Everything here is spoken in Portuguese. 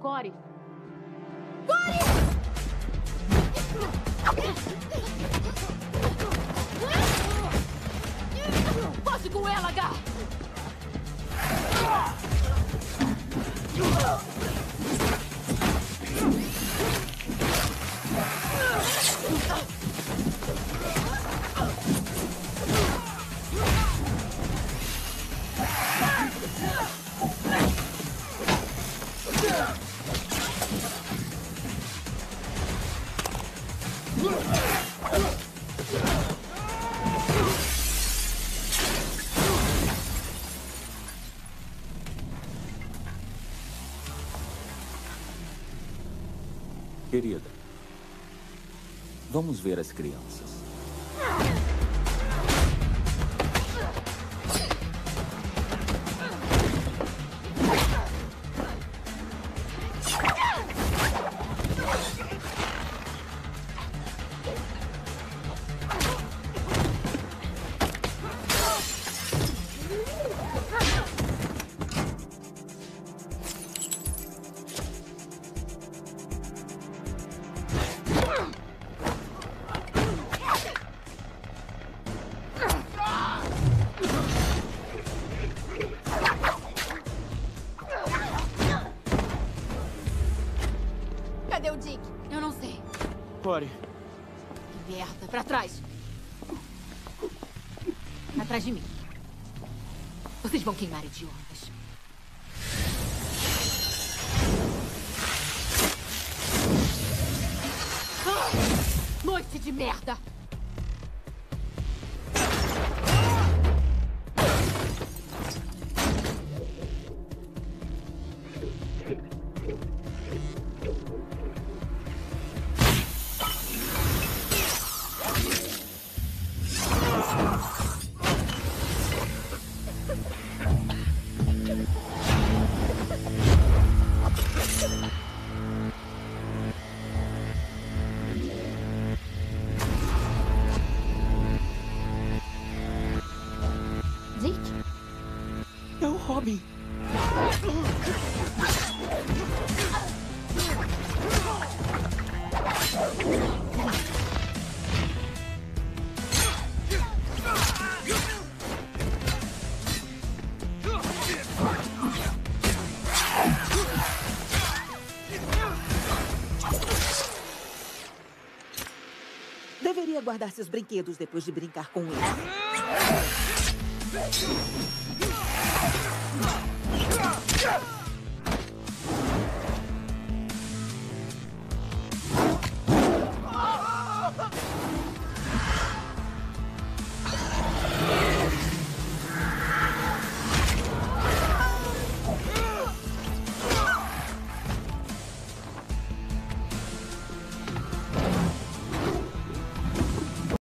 Core! Core! Posse com ela, Gar! Querida, vamos ver as crianças. Core, Que merda. Pra trás. Atrás de mim. Vocês vão queimar idiotas. Ah! Noite de merda! Robin. Deveria guardar seus brinquedos depois de brincar com eles. Yeah!